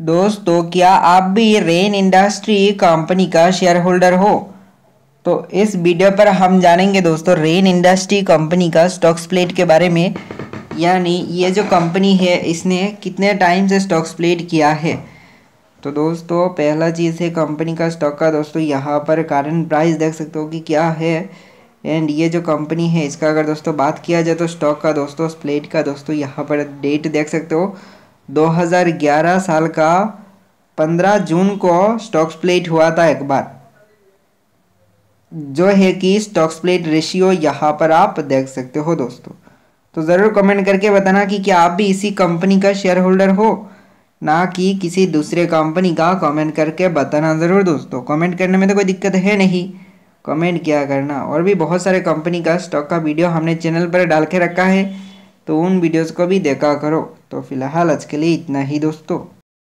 दोस्तों, क्या आप भी रेन इंडस्ट्री कंपनी का शेयर होल्डर हो? तो इस वीडियो पर हम जानेंगे दोस्तों रेन इंडस्ट्री कंपनी का स्टॉक स्प्लिट के बारे में। यानी ये जो कंपनी है, इसने कितने टाइम से स्टॉक स्प्लिट किया है? तो दोस्तों, पहला चीज़ है कंपनी का स्टॉक का। दोस्तों, यहाँ पर कारण प्राइस देख सकते हो कि क्या है। एंड ये जो कंपनी है, इसका अगर दोस्तों बात किया जाए तो स्टॉक का, दोस्तों स्प्लिट का, दोस्तों, यहाँ पर डेट देख सकते हो। 2011 साल का 15 जून को स्टॉक स्प्लिट हुआ था एक बार। जो है कि स्टॉक स्प्लिट रेशियो यहाँ पर आप देख सकते हो दोस्तों। तो ज़रूर कमेंट करके बताना कि क्या आप भी इसी कंपनी का शेयर होल्डर हो, ना कि किसी दूसरे कंपनी का कमेंट करके बताना ज़रूर दोस्तों। कमेंट करने में तो कोई दिक्कत है नहीं। कमेंट किया करना। और भी बहुत सारे कंपनी का स्टॉक का वीडियो हमने चैनल पर डाल के रखा है। तो उन वीडियोस को भी देखा करो। तो फ़िलहाल आज के लिए इतना ही दोस्तों।